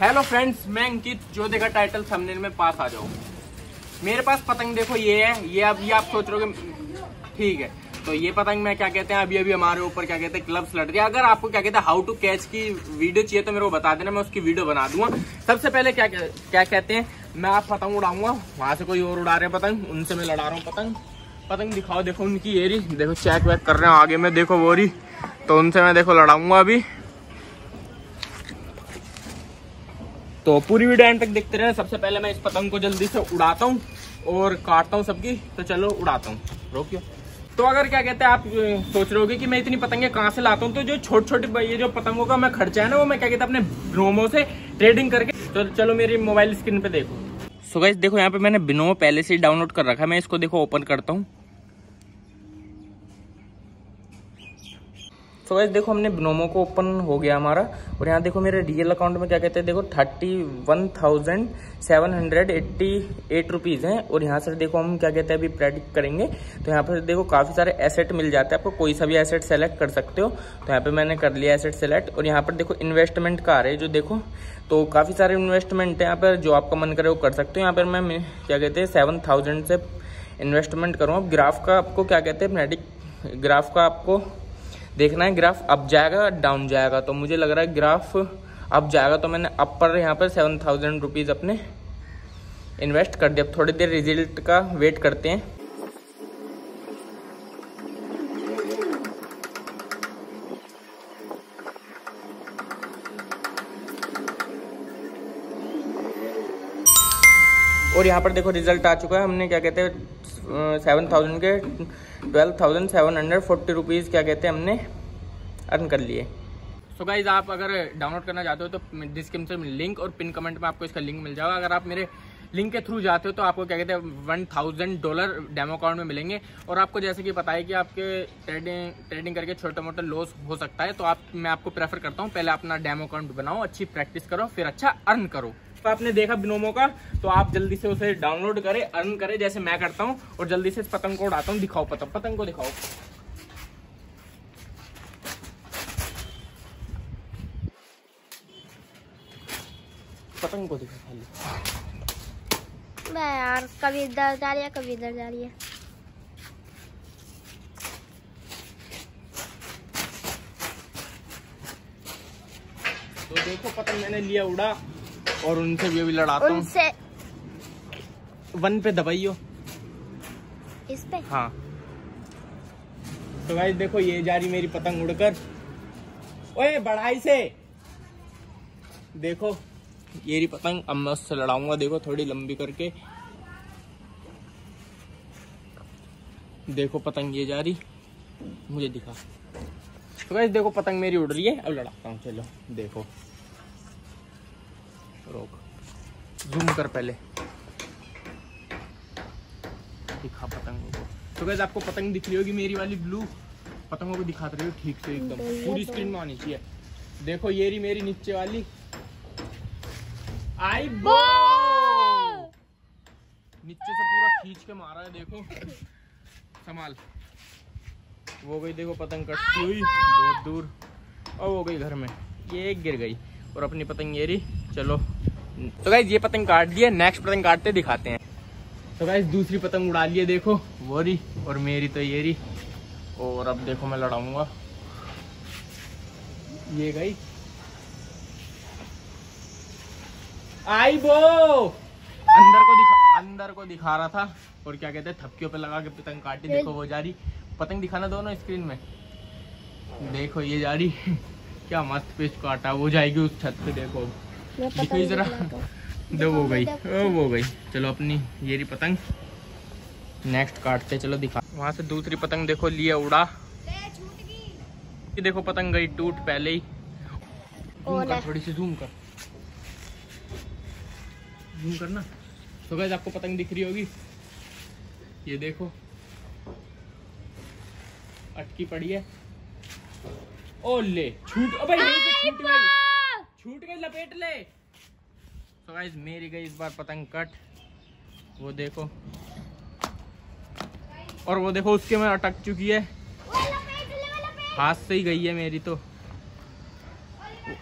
Hello friends मैं अंकित, जो देखा टाइटल थंबनेल में पास आ जाओ मेरे पास पतंग देखो, ये है, ये ये आप सोच रहे हो ठीक है। तो ये पतंग मैं क्या कहते हैं अभी अभी हमारे ऊपर क्या कहते हैं क्लब्स लड़ रही है। अगर आपको क्या कहते हैं हाउ टू कैच की वीडियो चाहिए तो मेरे को बता देना, मैं उसकी वीडियो बना दूँगा। सबसे पहले क्या क्या कहते हैं, मैं आप पतंग उड़ाऊँगा। वहाँ से कोई और उड़ा रहे पतंग, उनसे मैं लड़ा रहा हूँ पतंग। पतंग दिखाओ, देखो उनकी एरी, देखो चेक वेक कर रहे हैं आगे में, देखो वो रही तो उनसे मैं, देखो लड़ाऊँगा अभी। तो पूरी वीडियो एंड तक देखते रहे। सबसे पहले मैं इस पतंग को जल्दी से उड़ाता हूँ और काटता हूँ सबकी। तो चलो उड़ाता हूँ। रोकियो। तो अगर क्या कहते हैं, आप सोच रहे हो कि मैं इतनी पतंगे कहाँ से लाता हूँ? तो जो छोटे छोटे ये जो पतंगों का मैं खर्चा है ना, वो मैं क्या कहते हैं, अपने ब्रोमो से ट्रेडिंग करके तो चलो मेरी मोबाइल स्क्रीन पे देखो। सो so देखो, यहाँ पे मैंने बिनोमो पहले से डाउनलोड कर रखा है। मैं इसको देखो ओपन करता हूँ। सो so देखो हमने बिनोमो को ओपन हो गया हमारा, और यहाँ देखो मेरे रियल अकाउंट में क्या कहते हैं, देखो thirty one thousand seven hundred eighty eight rupees हैं, और यहाँ से देखो हम क्या कहते हैं, अभी प्रेडिक्ट करेंगे। तो यहाँ पर देखो काफ़ी सारे एसेट मिल जाते हैं, आपको कोई सा भी एसेट सेलेक्ट कर सकते हो। तो यहाँ पर मैंने कर लिया एसेट सेलेक्ट और यहाँ पर देखो इन्वेस्टमेंट का आ रहे जो देखो। तो काफ़ी सारे इन्वेस्टमेंट है यहाँ पर, जो आपका मन करे वो कर सकते हो। यहाँ पर मैं क्या कहते हैं सेवन थाउज़ेंड से इन्वेस्टमेंट करूँ। अब ग्राफ का आपको क्या कहते हैं प्रेडिक्ट ग्राफ का आपको देखना है ग्राफ अप जाएगा डाउन जाएगा। तो मुझे लग रहा है ग्राफ अप जाएगा तो मैंने अप पर यहाँ पर सेवन थाउज़ेंड रुपीज़ अपने इन्वेस्ट कर दिया। अब थोड़ी देर रिज़ल्ट का वेट करते हैं। और यहाँ पर देखो रिज़ल्ट आ चुका है। हमने क्या कहते हैं सेवन थाउज़ेंड के twelve thousand seven hundred forty rupees क्या कहते हैं, हमने अर्न कर लिए। सो so गाइज़ आप अगर डाउनलोड करना चाहते हो तो डिस्क्रिप्शन में लिंक और पिन कमेंट में आपको इसका लिंक मिल जाएगा। अगर आप मेरे लिंक के थ्रू जाते हो तो आपको क्या कहते हैं one thousand dollar demo account में मिलेंगे। और आपको जैसे कि पता है कि आपके ट्रेडिंग ट्रेडिंग करके छोटा मोटा लॉस हो सकता है तो आप, मैं आपको प्रेफर करता हूँ, पहले अपना डेमो अकाउंट बनाओ, अच्छी प्रैक्टिस करो, फिर अच्छा अर्न करो। तो आपने देखा बिनोमो का तो आप जल्दी से उसे डाउनलोड करें अर्न करें जैसे मैं करता हूँ और जल्दी से इस पतंग को उड़ाता हूँ दिखाओ पतंग पतंग को दिखाओ। पतंग को दिखा खाली। यार कभी इधर जा रही है कभी इधर जा रही है। तो देखो पतंग मैंने लिया उड़ा। और उनसे भी अभी लड़ाता हूँ। उनसे वन पे दबाइयो इस पे? हाँ। तो भाई देखो ये जा रही मेरी पतंग उड़कर। ओए बढ़ाई से। देखो ये रही पतंग। अब मैं उससे लड़ाऊँगा देखो थोड़ी लंबी करके। देखो पतंग ये जा रही। मुझे दिखा। तो देखो पतंग मेरी उड़ रही है। अब लड़ाता हूँ चलो देखो। रोक। जूम कर पहले। दिखा पतंगों को। तो गैस आपको पतंग दिख रही होगी मेरी वाली ब्लू पतंगों को दिखाते रही हो ठीक से एकदम। पूरी स्क्रीन में आनी चाहिए। देखो ये रही मेरी नीचे वाली। आई बो नीचे से पूरा खींच के मारा है देखो। संभाल। वो गई देखो पतंग कटती हुई। बहुत दूर। और वो गई घर में। ये एक गिर गई। और अपनी पतंग ये रही। चलो। तो गाइज़ ये पतंग काट दिए नेक्स्ट पतंग काटते दिखाते हैं। तो गाइज़ दूसरी पतंग उड़ा लिए देखो वो रही और मेरी तो ये रही। और अब देखो मैं लड़ाऊँगा। ये गई आई बो! अंदर को दिखा अंदर को दिखा रहा था। और क्या कहते हैं थपकियों पे लगा के पतंग काटी। देखो वो जा रही। पतंग दिखाना दोनों स्क्रीन में। देखो ये जा रही। क्या मस्त पेस्ट काटा वो जाएगी उस छत पे देखो। दिखाई जरा। दो वो गई ओ वो गई। चलो अपनी ये रही पतंग। नेक्स्ट काटते चलो दिखा। वहाँ से दूसरी पतंग देखो लिए उड़ा। ये देखो पतंग गई टूट पहले ही। कर थोड़ी सी जूम कर। जूम करना। तो गैस आपको पतंग दिख रही होगी। ये देखो। अटकी पड़ी है। ओ ले छूट अबे छूट गई। छूट गई लपेट ले। तो गाइस मेरी गई इस बार पतंग कट। वो देखो। और वो देखो उसके में अटक चुकी है। हाथ से ही गई है मेरी तो।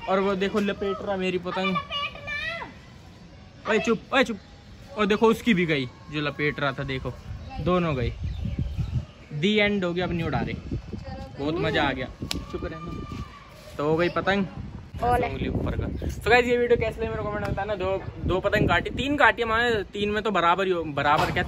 और वो देखो लपेट रहा मेरी पतंग। ओए चुप ओए चुप। और देखो उसकी भी गई जो लपेट रहा था देखो। दोनों गई। दी एंड हो गया अपनी उड़ा रही। बहुत मज़ा आ गया। चुप रहना। तो हो गई पतंग। उंगली ऊपर का। तो गाइस ये वीडियो कैसे लगी मेरे कमेंट बताना दो दो पतंग काटी तीन काटी हमारे तीन में तो बराबर ही बराबर क्या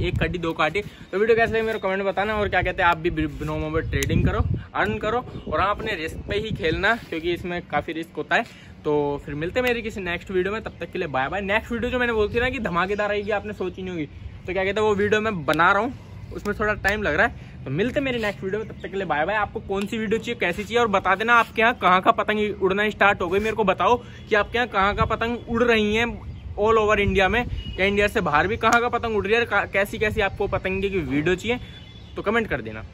एक काटी दो काटी। तो वीडियो कैसे लगी मेरे कमेंट बताना और क्या कहते हैं आप भी बिनोमो में ट्रेडिंग करो अर्न करो और आप अपने रिस्क पे ही खेलना क्योंकि इसमें काफ़ी रिस्क होता है। तो फिर मिलते मेरी किसी नेक्स्ट वीडियो में तब तक के लिए बाय बाय नेक्स्ट वीडियो जो मैंने बोलती ना कि धमाकेदार आएगी आपने सोची नहीं होगी। तो क्या कहते हैं वो वीडियो मैं बना रहा हूँ। उसमें थोड़ा टाइम लग रहा है। तो मिलते मेरे नेक्स्ट वीडियो में। तब तक के लिए बाय बाय आपको कौन सी वीडियो चाहिए, कैसी चाहिए, और बता देना आपके यहाँ कहाँ का पतंग उड़ना स्टार्ट हो गई। मेरे को बताओ कि आपके यहाँ कहाँ का पतंग उड़ रही है ऑल ओवर इंडिया में। या इंडिया से बाहर भी कहाँ का पतंग उड़ रही है कैसी कैसी आपको पतंगे की वीडियो चाहिए तो कमेंट कर देना।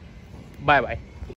Bye bye